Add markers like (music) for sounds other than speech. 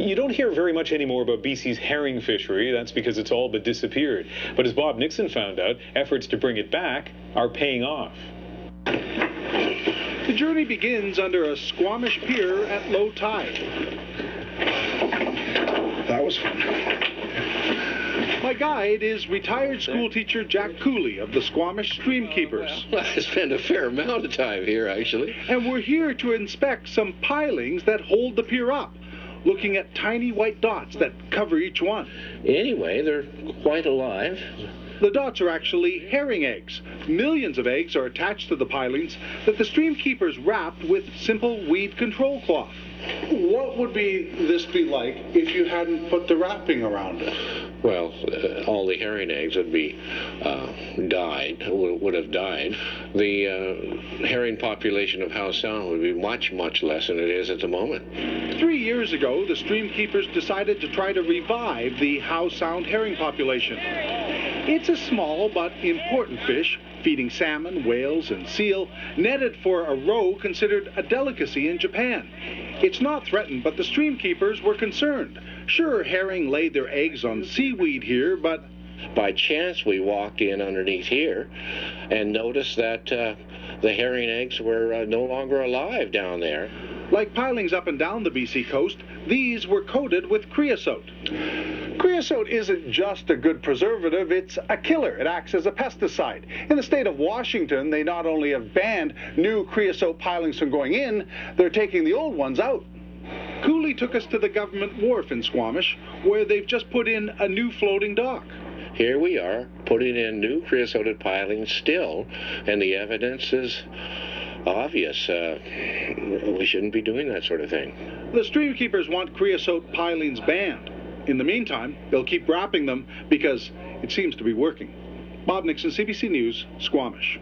You don't hear very much anymore about BC's herring fishery. That's because it's all but disappeared. But as Bob Nixon found out, efforts to bring it back are paying off. The journey begins under a Squamish pier at low tide. That was fun. My guide is retired schoolteacher Jack Cooley of the Squamish Stream oh, Keepers. Well, (laughs) I spend a fair amount of time here, actually. And we're here to inspect some pilings that hold the pier up, looking at tiny white dots that cover each one. Anyway, they're quite alive. The dots are actually herring eggs. Millions of eggs are attached to the pilings that the stream keepers wrapped with simple weed control cloth. What would be this be like if you hadn't put the wrapping around it? Well, uh, all the herring eggs would be uh, died, would, would have died. The uh, herring population of Howe Sound would be much, much less than it is at the moment. Three years ago, the stream keepers decided to try to revive the Howe Sound herring population. It's a small but important fish, feeding salmon, whales, and seal, netted for a roe considered a delicacy in Japan. It's not threatened, but the stream keepers were concerned. Sure, herring laid their eggs on seaweed here, but By chance, we walked in underneath here and noticed that uh, the herring eggs were uh, no longer alive down there. Like pilings up and down the BC coast, these were coated with creosote. Creosote isn't just a good preservative, it's a killer. It acts as a pesticide. In the state of Washington, they not only have banned new creosote pilings from going in, they're taking the old ones out. Cooley took us to the government wharf in Squamish, where they've just put in a new floating dock. Here we are, putting in new creosoted pilings still, and the evidence is obvious. Uh, we shouldn't be doing that sort of thing. The stream keepers want creosote pilings banned. In the meantime, they'll keep wrapping them because it seems to be working. Bob Nixon, CBC News, Squamish.